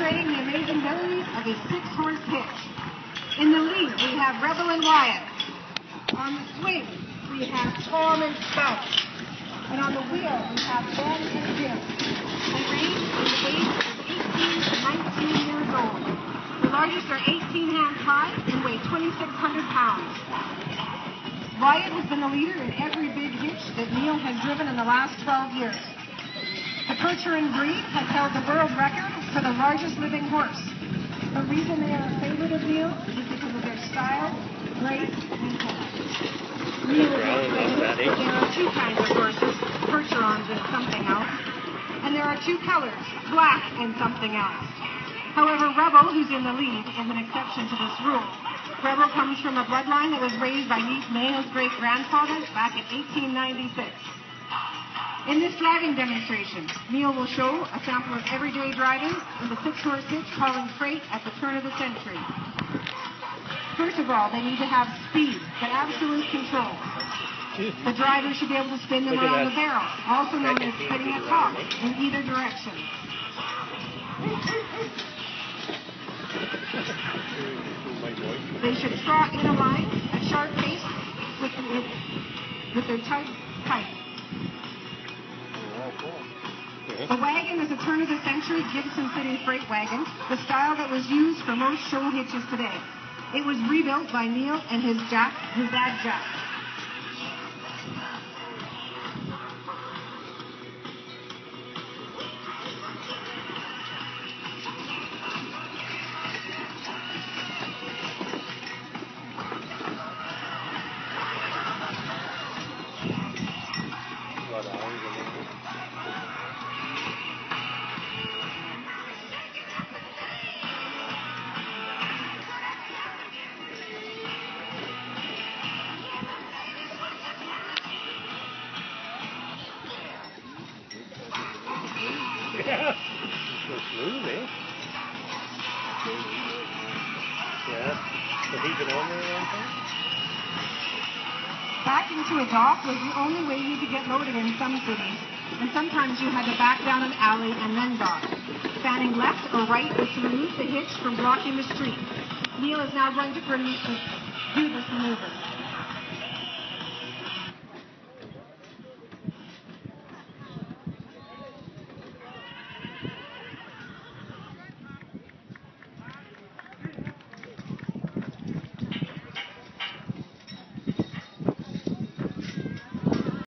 demonstrating the amazing abilities of his six-horse hitch. In the lead, we have Rebel and Wyatt. On the swing, we have Tom and Spout. And on the wheel, we have Ben and Jim. They range from the age of 18 to 19 years old. The largest are 18 hands high and weigh 2,600 pounds. Wyatt has been the leader in every big hitch that Neil has driven in the last 12 years. The Percheron breed has held the world record for the largest living horse. The reason they are a favorite of Neil is because of their style, grace, and talent. Neil is there are two kinds of horses, Percherons and something else, and there are two colors, black and something else. However, Rebel, who's in the lead, is an exception to this rule. Rebel comes from a bloodline that was raised by Mayo's great-grandfather back in 1896. In this driving demonstration, Neil will show a sample of everyday driving in the six-horse hitch hauling freight at the turn of the century. First of all, they need to have speed, but absolute control. The driver should be able to spin them around the barrel, also known as spinning a top in either direction. They should trot in a line, a sharp pace, with, with, with their tight tight. The wagon is a turn of the century Gibson City freight wagon, the style that was used for most show hitches today. It was rebuilt by Neil and his Jack, his dad Jack. Yeah. Smooth, eh? Yeah. Has he been on there a long time? Back into a dock was the only way you could get loaded in some cities, and sometimes you had to back down an alley and then dock. Fanning left or right was to remove the hitch from blocking the street. Neil is now going to do this maneuver.